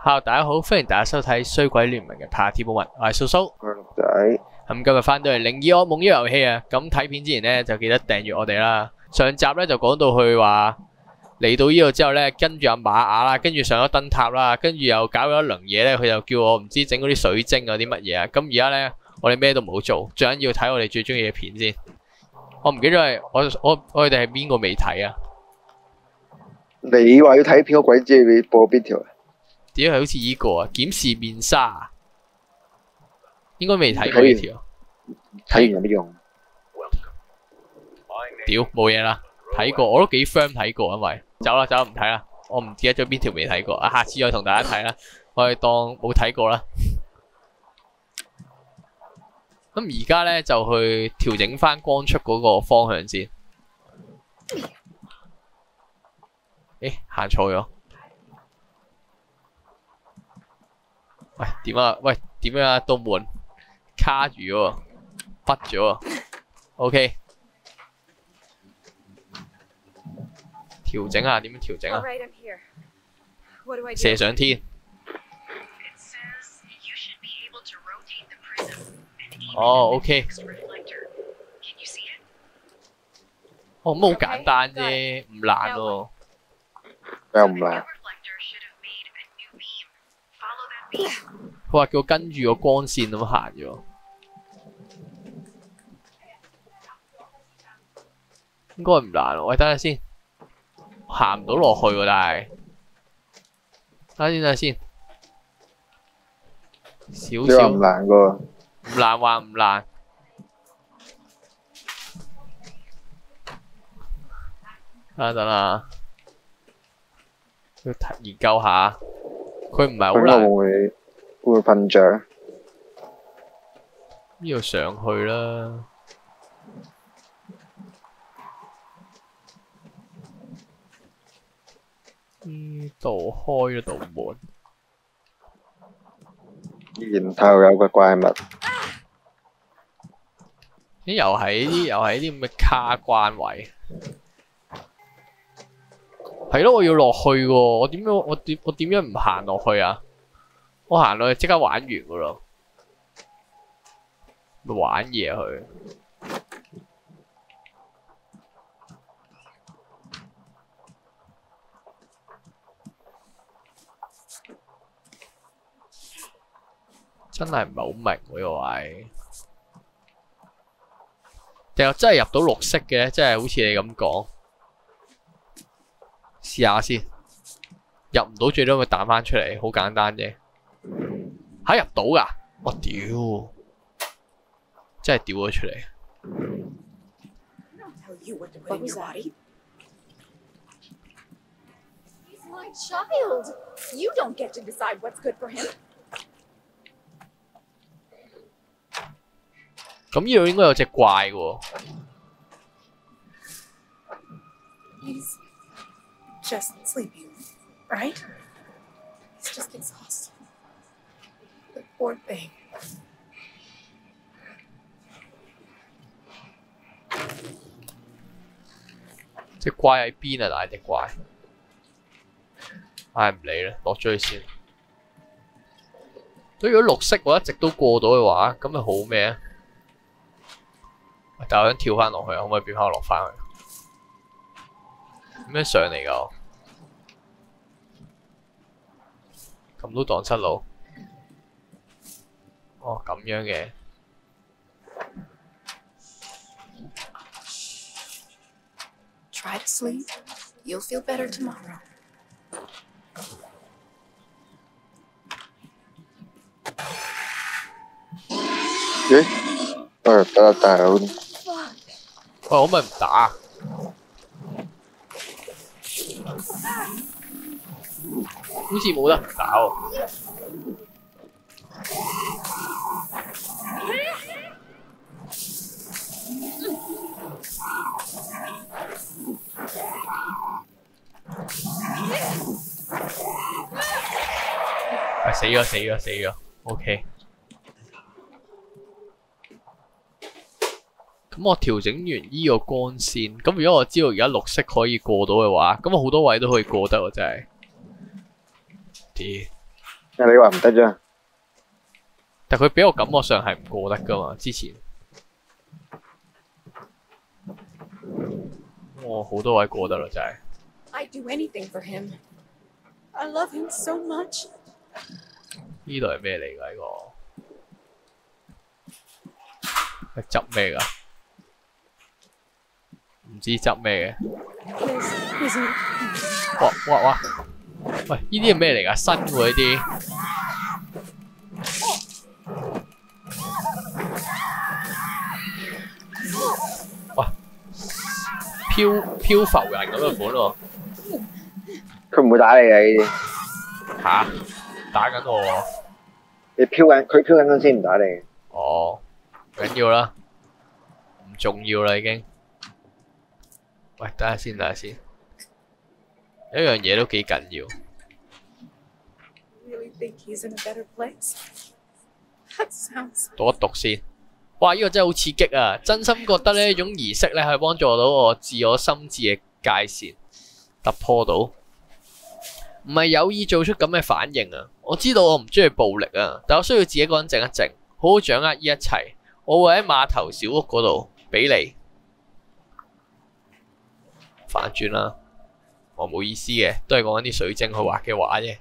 Hello，大家好，歡迎大家收睇《衰鬼聯盟》嘅 Party 我係蘇蘇。我係鹿仔。咁今日翻到嚟《靈異噩夢》呢個遊戲啊，咁睇片之前咧就記得訂閱我哋啦。上集咧就講到去話嚟到呢度之後咧，跟住阿瑪雅啦，跟住上咗燈塔啦，跟住又搞咗一輪嘢咧，佢就叫我唔知整嗰啲水晶啊啲乜嘢啊。咁而家咧我哋咩都冇做，最緊要睇我哋最中意嘅片先。我唔記得係我我我哋係邊個未睇啊？你話要睇片，個鬼知你播邊條啊？點解係好似呢個啊？檢視面紗啊？應該未睇過呢條。睇完有咩用？屌冇嘢啦，睇過我都幾 firm 睇過，因為走啦走啦唔睇啦，我唔記得咗邊條未睇過啊，下次再同大家睇啦，我哋當冇睇過啦。咁而家咧就去調整翻光速嗰個方向先。誒，行錯咗。喂，點啊？喂，點樣啊？道門卡住喎，崩咗喎。OK，調整下點樣調整啊?射上天。哦，OK。哦，咁好简单啫，唔难咯。咩唔难？佢话叫我跟住个光线咁行咗。应该唔难，喂，等下先，行唔到落去喎，但系，等下先，等下先，少少唔难噶。唔難話唔難。等下等下，要睇研究下，佢唔係好佢會難。唔會會唔會噴脹？呢度上去啦。呢度開咗道門，然後有個怪物，咦又係呢啲又係呢啲咁嘅卡關位。係咯，我要落去喎，我點樣我點我點樣唔行落去啊？我行落去即刻玩完噶咯，玩嘢去。真係唔係好明喎呢個位，定係真係入到綠色嘅咧？真係好似你咁講，試下先。入唔到最多咪彈翻出嚟，好簡單啫。吓入到噶？我屌，真係屌咗出嚟。You don't get to decide what's good for him. 咁呢度應該有隻怪喎。He's just sleeping, right? He's just exhausted. The poor thing. 隻怪喺邊啊？大隻怪，唉唔理啦，落咗去先。咁如果綠色我一直都過到嘅話，咁咪好咩啊？但係我想跳翻落去，可唔可以變翻落翻去？咩上嚟㗎？咁都蕩失路？哦，咁樣嘅。Try to sleep. You'll feel better tomorrow. 咦？誒得啦，但係好喂，可唔可以唔打？好似冇得唔打喎。係死咗死咗死咗，OK。咁咁我調整完依個光線，咁如果我知道而家綠色可以過到嘅話，咁我好多位都可以過得喎，真係。啲，你話唔得啫，但佢俾我感覺上係唔過得噶嘛，之前。我好多位過得啦，真係。I'd do anything for him. I love him so much. 呢度係咩嚟㗎？呢個係執咩㗎？唔知執咩嘅。哇哇哇！喂，呢啲係咩嚟㗎？新喎呢啲。哇！漂漂浮人咁嘅款喎。佢唔會打你嘅呢啲，吓？打緊我。你飄緊，佢飄緊嗰陣先唔打你。哦，紧要啦，唔重要啦已經。喂，等下先，等下先。有一樣嘢都幾緊要。讀一讀先。哇！呢、個真係好刺激啊！真心覺得呢種儀式咧係幫助到我自我心智嘅界線突破到，唔係有意做出咁嘅反應啊！我知道我唔中意暴力啊，但我需要自己一個人靜一靜，好好掌握呢一切。我會喺碼頭小屋嗰度俾你反转啦我冇意思嘅都系讲紧啲水晶去画嘅画啫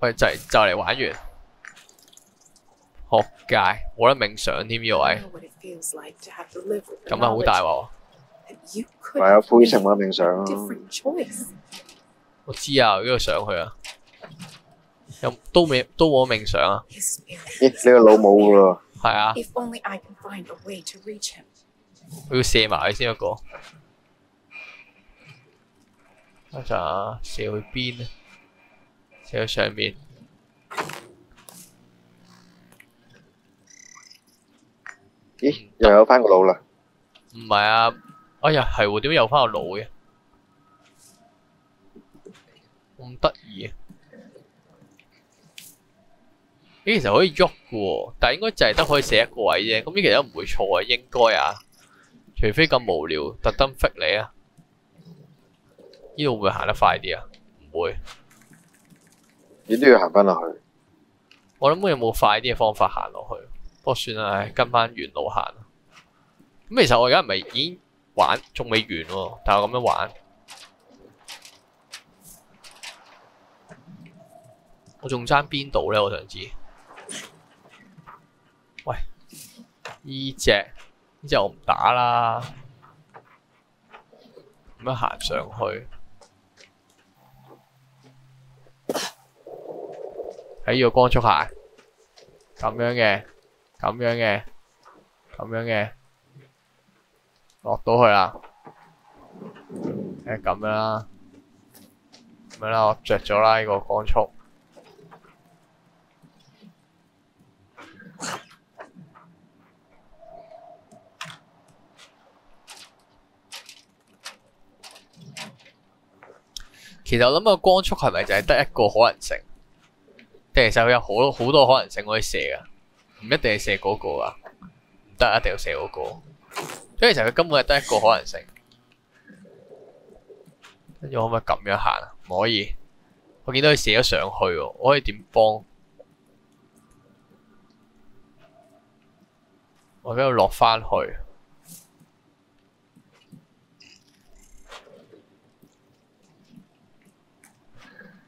喂就就嚟玩完学界冇得冥想添呢位咁啊好大系啊灰情冇得冥想啊我知啊呢度上去啊有都未都冇得冥想啊你个老母噶系啊 if only i can find a way to reach him 我要射埋佢先一個。一陣射去邊咧？射去上面。咦，又有翻個腦啦。唔係啊，哎呀係喎，點解有翻個腦嘅？咁得意啊！咦，其實可以喐嘅喎，但係應該就係得可以射一個位啫。咁呢其實都唔會錯啊，應該啊，除非咁無聊，特登揈你啊！呢度會唔會行得快啲啊？唔會。你都要行翻落去。我諗有冇快啲嘅方法行落去？不過算啦，唉跟翻原路行。咁其實我而家唔係已經玩，仲未完喎，但係我咁樣玩，我仲爭邊度咧？我想知。喂，呢只呢只我唔打啦，咁樣行上去。喺呢個光速行，咁樣嘅，咁樣嘅，咁樣嘅，落到去啦，誒咁樣啦，咁樣啦，我着咗啦呢個光速，其實我諗個光速係咪就係得一個可能性？定其實佢有好多好多可能性可以射噶，唔一定係射嗰個啊，唔得，一定要射嗰個。所以其實佢根本係得一個可能性。跟住可唔可以咁样行啊？唔可以。我見到佢射咗上去，我可以點幫？我跟住落翻去。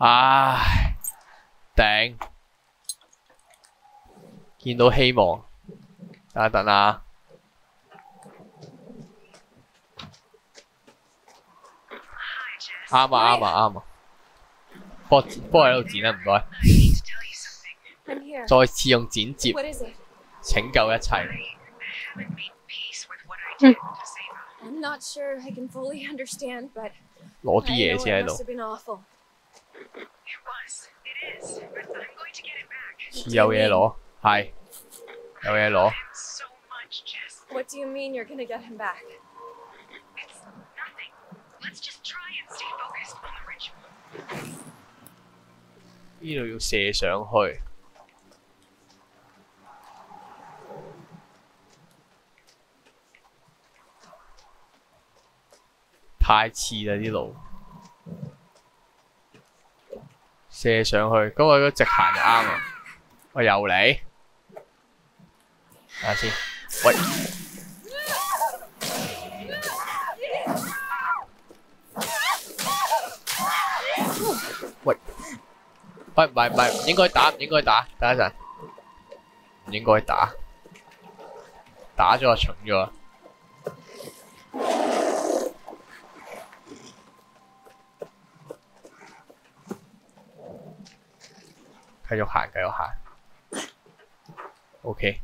唉，顶！见到希望，等一等啊！啱啊啱啊啱啊！帮帮我喺度剪啦，唔该。再次用剪接拯救一切。攞啲嘢先喺度。有嘢攞，係有嘢攞。What do you mean you're gonna get him back? It's nothing. Let's just try and stay focused on the ritual. 呢度要射上去。太似啦啲路，射上去，咁我個直行就啱啊！我又嚟，睇下先，喂，喂，喂，唔係唔係，唔應該打，唔應該打，等一陣，唔應該打，打咗就重咗。繼續行，繼續行。OK。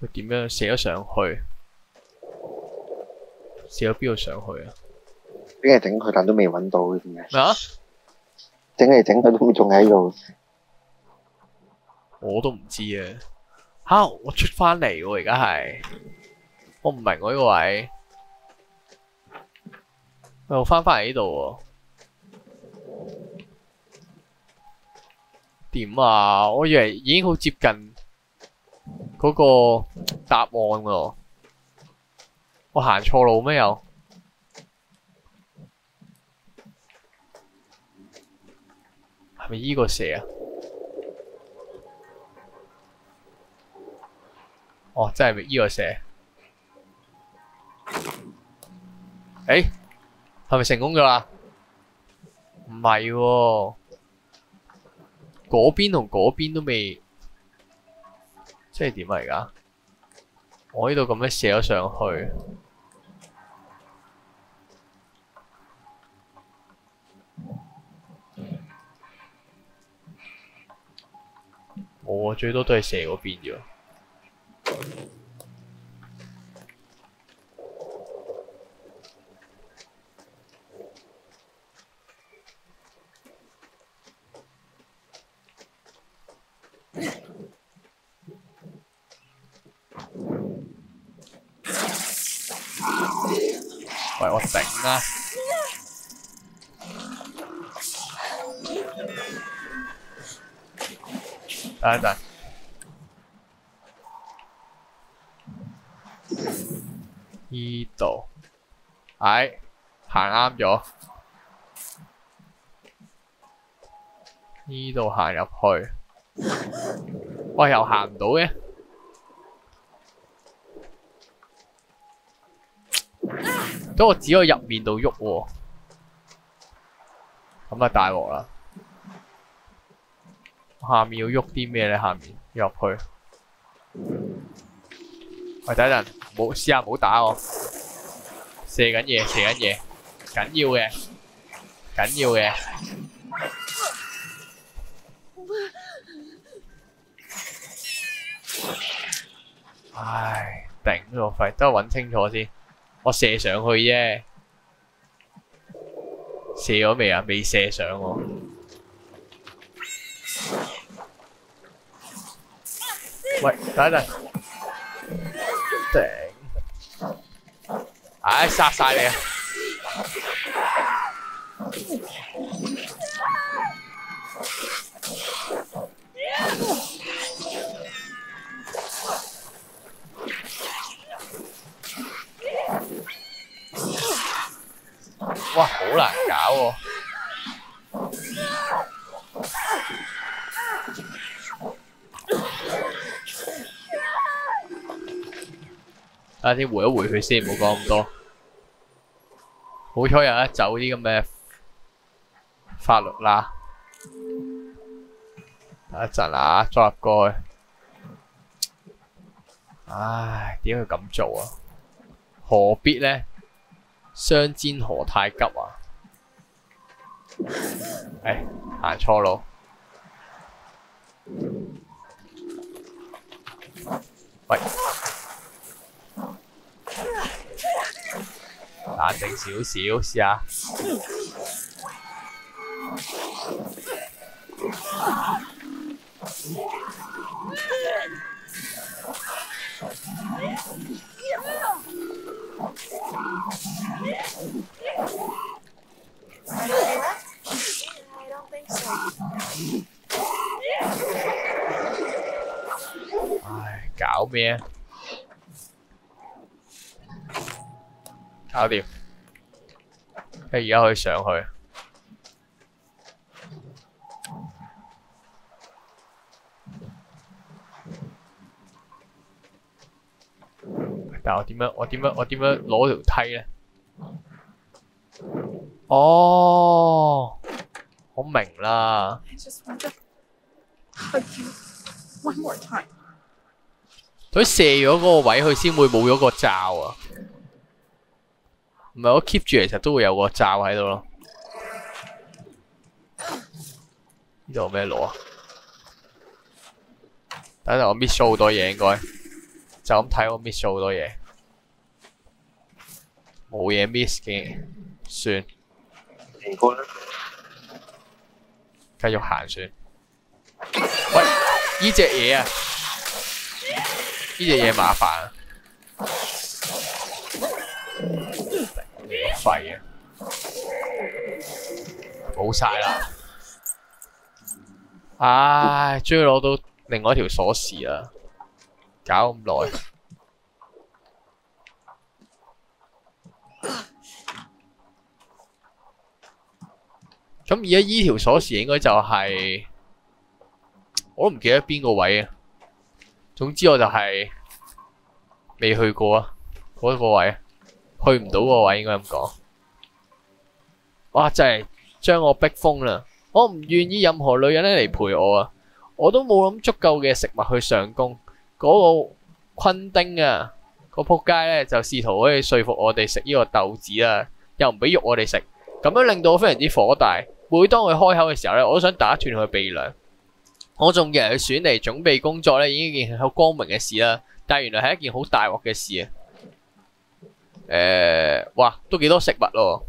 佢點樣寫咗上去？寫咗邊度上去啊？整嚟整佢，但都未揾到嘅，點解？咩啊？整嚟整去都仲喺度。我都唔知啊！吓、我出翻嚟喎，而家係，我唔明喎呢個位，我又翻翻嚟呢度喎。點啊？我以為已經好接近嗰個答案喎。我行錯路咩又？係咪依個蛇啊？哦，真係咪依個蛇？誒，係咪成功噶啦？唔係喎，嗰邊同嗰邊都未，即係點啊？而家我呢度咁樣射咗上去，我最多都係射嗰邊啫喎。喂，我頂啦！等一陣，依度，係行啱咗，依度行入去，喂，又行唔到嘅。咁我只可以入面度喐，咁啊大鑊啦！下面要喐啲咩咧？下面入去，喂，等一陣，冇試下唔好打我，射緊嘢，射緊嘢，緊要嘅，緊要嘅，唉，頂咗肺，等我揾清楚先。我射上去啫，射咗未啊？未射上喎。喂，等一陣，頂！唉，殺晒你啊！哇，好難搞喎、等下先回一回佢先，唔好講咁多。好彩有得走啲咁嘅法律啦。等一陣啊，再入過去。唉，點解佢咁做啊？何必呢？相煎何太急啊！誒，行錯路。喂，冷靜少少，試下。唉，搞咩啊？搞掂，而家可以上去。但我點樣？我點樣？我點樣攞條梯咧？哦，我明啦。佢射咗嗰個位，佢先會冇咗個罩啊！唔係我 keep 住，其實都會有個罩喺度咯。呢度有咩攞啊？等陣我 miss 咗好多嘢，應該就咁睇我 miss 咗好多嘢，冇嘢 miss 嘅，算嚟過啦，繼續行算。喂，呢只嘢啊！呢只嘢麻煩啊！廢啊！冇晒啦！唉，終於攞到另外一條鎖匙啦！搞咁耐，咁而家依條鎖匙應該就係、我都唔記得邊個位啊！總之我就係未去過啊，嗰、個位，去唔到个位應該咁講。哇！真係將我逼瘋啦！我唔願意任何女人咧嚟陪我啊！我都冇諗足夠嘅食物去上工。嗰、個昆丁啊，個仆街咧就試圖可以說服我哋食呢個豆子啦，又唔俾肉我哋食，咁樣令到我非常之火大。每當佢開口嘅時候咧，我都想打斷佢鼻梁。我仲以為佢選嚟準備工作咧，已經一件好光明嘅事啦，但係原來係一件好大鑊嘅事啊！誒、哇，都幾多食物咯，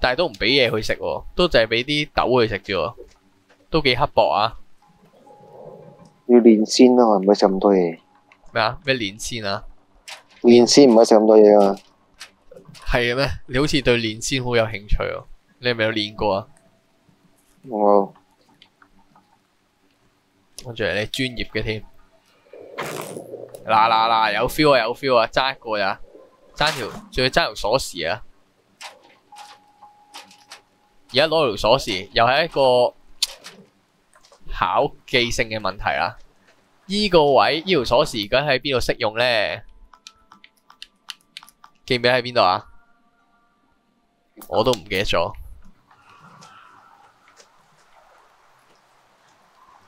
但係都唔俾嘢佢食喎，都淨係俾啲豆佢食啫，都幾刻薄啊！要練先咯，唔可以食咁多嘢。咩啊？咩練先啊？練先唔可以食咁多嘢啊！係嘅咩？你好似對練先好有興趣喎，你係咪有練過啊？我我仲係你專業嘅添。嗱嗱嗱，有 feel 啊有 feel 啊，爭一個咋？爭條，仲要爭條鎖匙啊！而家攞條鎖匙，又係一個考記性嘅問題啦。依、個位呢條鎖匙，而家喺邊度識用咧？記唔記得喺邊度啊？我都唔記得咗。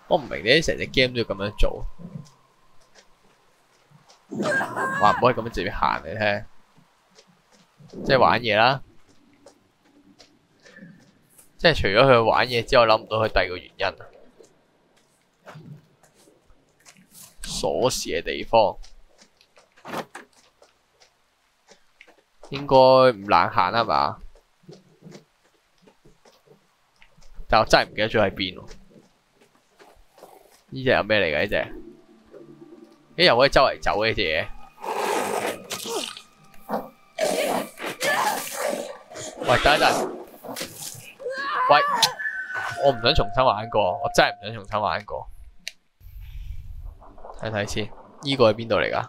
我唔明點解成隻 game 都要咁樣做。話唔可以咁樣直接行嚟聽，即係玩嘢啦。即係除咗佢玩嘢之外，諗唔到佢第二個原因啊。鎖匙嘅地方應該唔難行啊嘛，但我真係唔記得咗喺邊喎。呢只有咩嚟㗎？呢只？咦又可以周圍走嘅呢隻嘢？喂，等一陣。喂，我唔想重新玩過，我真係唔想重新玩過。睇睇先，呢個係邊度嚟㗎？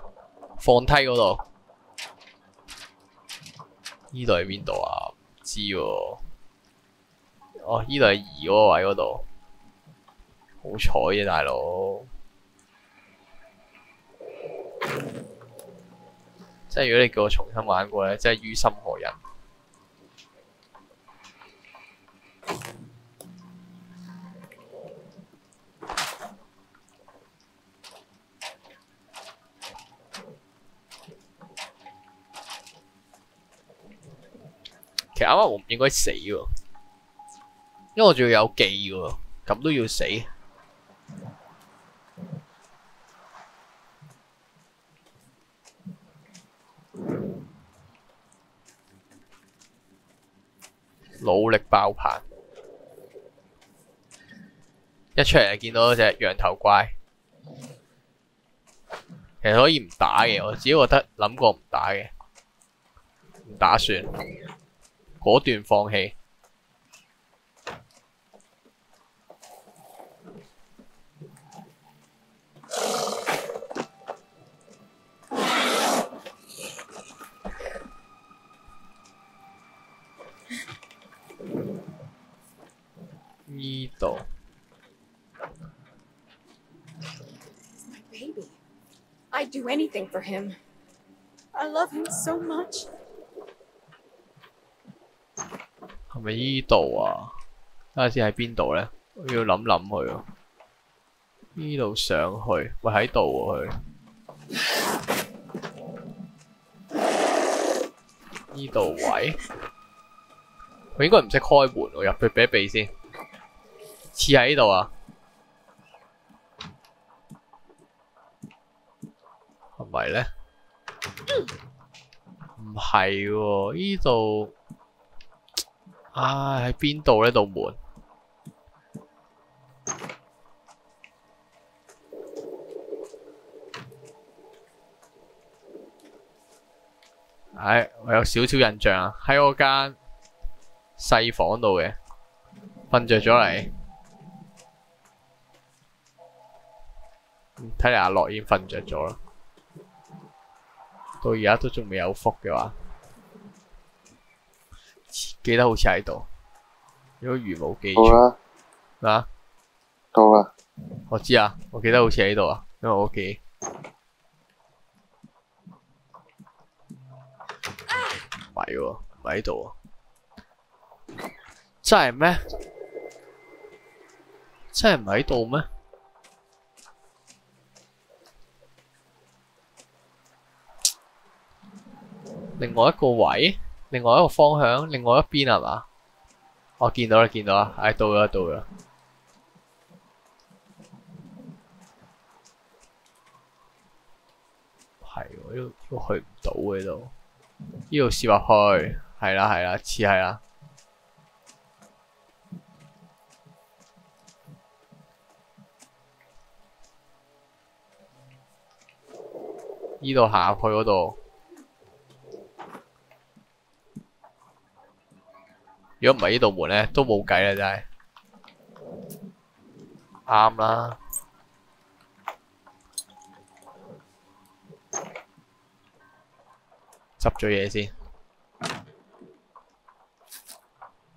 放梯嗰度。呢度係邊度啊？唔知喎。哦，呢度係二嗰個位嗰度。好彩啫，大佬！即係如果你叫我重新玩過咧，真係於心何忍？其實啱啱我唔應該死喎，因為我仲要有技喎，咁都要死。努力爆棚，一出嚟就見到隻羊頭怪，其實可以唔打嘅，我自己覺得諗過唔打嘅，唔打算，果斷放棄。呢度 He's my baby. I'd do anything for him. I love him so much. 係咪呢度啊？睇下先喺邊度咧，我要諗諗佢喎。呢度上去，喂喺度喎佢。呢度位，佢應該唔識開門喎，入去避一避先。似喺呢度啊？係咪咧？唔係喎，呢度。唉，喺邊度呢度門？唉，我有少少印象啊，喺我間細房度嘅，瞓着咗嚟。睇嚟阿乐已经瞓着咗啦，到而家都仲未有福嘅話。記得好似喺度，如果如無記錯到啦，啊，到啦，我知啊，我記得好似喺度啊，因為我屋企。唔係喎，唔喺度啊，真係咩？真係唔喺度咩？另外一個位？另外一個方向，另外一邊係嘛？我見到啦，見到啦，唉，到啦，到啦。係喎，呢度呢度去唔到嘅呢度，呢度試落去，係啦係啦，似係啦。呢度行入去嗰度。如果唔係呢道門咧，都冇計啦，真係啱啦。執咗嘢先，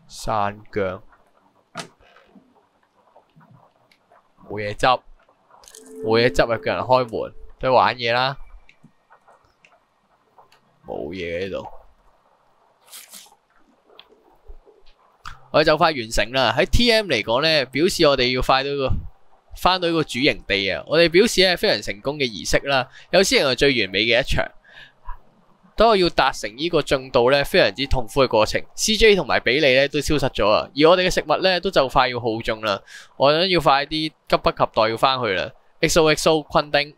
山姜冇嘢執，冇嘢執啊！叫人開門，都玩嘢啦，冇嘢喺度。我就快完成啦！喺 T.M 嚟講呢，表示我哋要快到個翻到个主營地啊！我哋表示係非常成功嘅儀式啦，有史以來最完美嘅一場。當我要達成呢個進度呢，非常之痛苦嘅過程，C.J 同埋比利呢都消失咗啊！而我哋嘅食物呢，都就快要耗盡啦，我諗要快啲，急不及待要翻去啦！XOXO 昆丁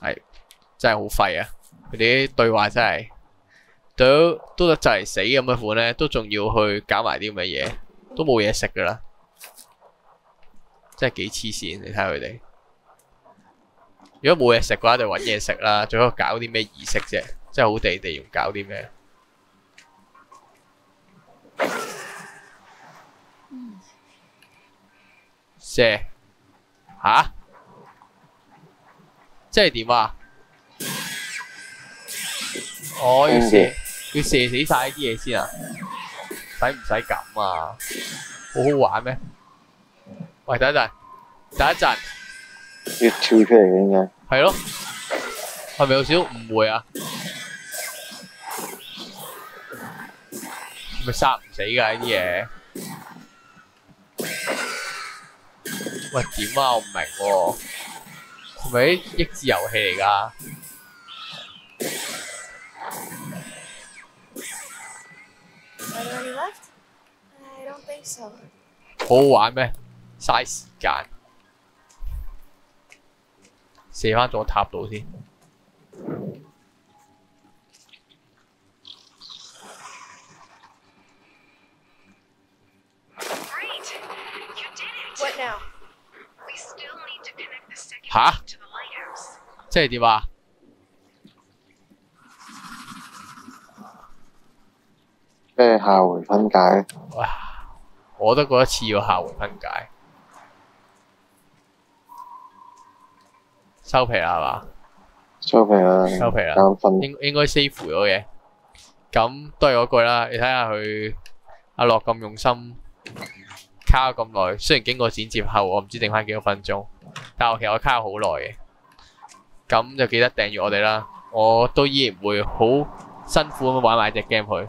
係真係好廢啊！佢哋啲對話真係〜都都得就嚟死咁嘅款咧，都仲要去搞埋啲咁嘅嘢，都冇嘢食噶啦，真係幾黐線！你睇下佢哋，如果冇嘢食嘅話，就揾嘢食啦，仲喺度搞啲咩儀式啫？真係好地地，用搞啲咩？射吓？即係點啊？我要射。要射死晒啲嘢先啊！使唔使咁啊？好好玩咩？喂，等一陣，等一陣，要跳出嚟嘅應該。係咯，係咪有少少誤會啊？咪殺唔死㗎呢啲嘢？喂，點啊？我唔明喎，係咪益智遊戲嚟㗎？So. 好好玩咩？嘥時間，射翻咗塔度先。Great! You did it! What now? We still need to connect the second Huh? gate to the lighthouse. 即係點啊？咩下回分解？哇！我都覺得似要下回分解，收皮啦係嘛？收皮啦，收皮啦眼瞓。應應該 save 咗嘅。咁都係嗰句啦，你睇下佢阿樂咁用心，卡咗咁耐。雖然經過剪接後，我唔知剩翻幾多分鐘，但我其實我卡咗好耐嘅。咁就記得訂閱我哋啦。我都依然會好辛苦咁玩埋只 game 去